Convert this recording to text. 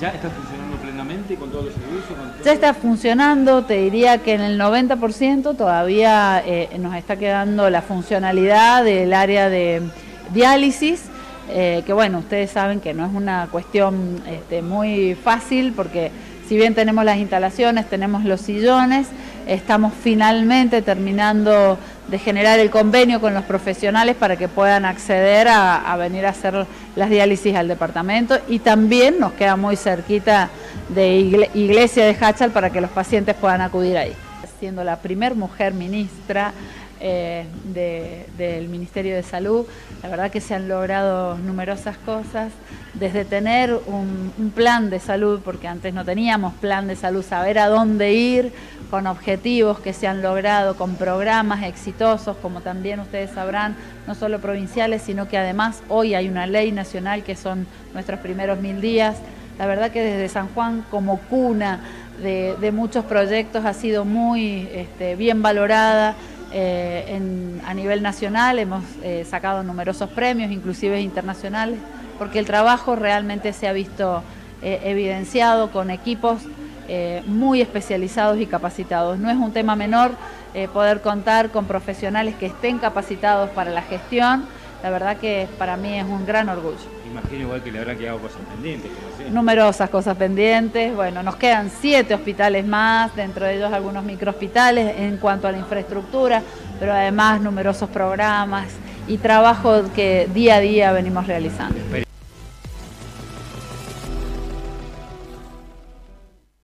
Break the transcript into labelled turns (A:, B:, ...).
A: ¿Ya está funcionando plenamente con todos los servicios?
B: Ya está funcionando, te diría que en el 90% todavía eh, nos está quedando la funcionalidad del área de diálisis, eh, que bueno, ustedes saben que no es una cuestión este, muy fácil porque si bien tenemos las instalaciones, tenemos los sillones, estamos finalmente terminando de generar el convenio con los profesionales para que puedan acceder a, venir a hacer las diálisis al departamento y también nos queda muy cerquita de Iglesia de Hachal para que los pacientes puedan acudir ahí. Siendo la primer mujer ministra eh, del Ministerio de Salud. La verdad que se han logrado numerosas cosas, desde tener un, plan de salud, porque antes no teníamos plan de salud, saber a dónde ir, con objetivos que se han logrado, con programas exitosos, como también ustedes sabrán, no solo provinciales, sino que además hoy hay una ley nacional que son nuestros primeros mil días. La verdad que desde San Juan como cuna de, muchos proyectos ha sido muy este, bien valorada eh, a nivel nacional, hemos eh, sacado numerosos premios, inclusive internacionales, porque el trabajo realmente se ha visto eh, evidenciado con equipos muy especializados y capacitados. No es un tema menor poder contar con profesionales que estén capacitados para la gestión, la verdad que para mí es un gran orgullo.
A: Imagino igual que le habrán quedado cosas pendientes.
B: Numerosas cosas pendientes. Bueno, nos quedan siete hospitales más, dentro de ellos algunos microhospitales en cuanto a la infraestructura, pero además numerosos programas y trabajo que día a día venimos realizando.